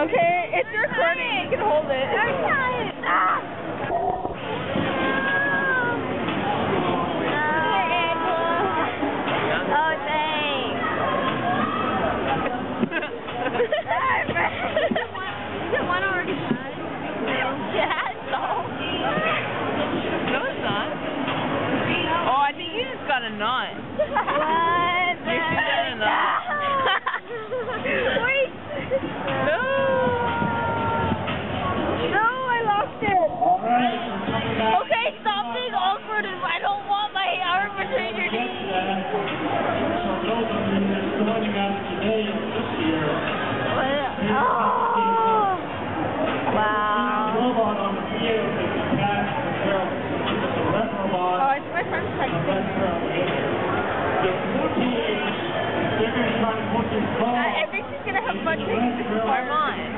Okay, it's recording. You can hold it. Oh, it's my going to have much to perform on.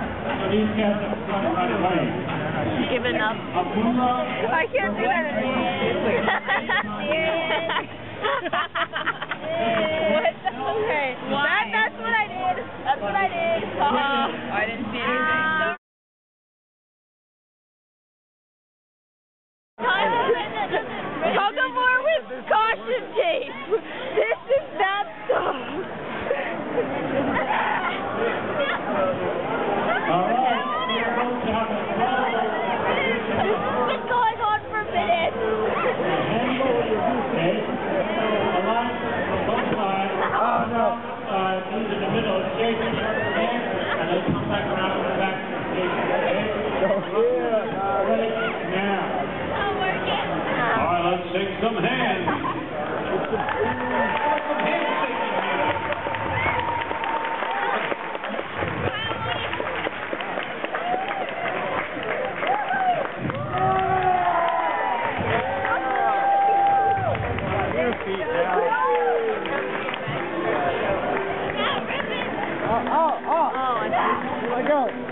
Okay. Why? That, that's what I did. That's what I did. Uh, I didn't see it. some hands. Oh, oh, oh. Here I go.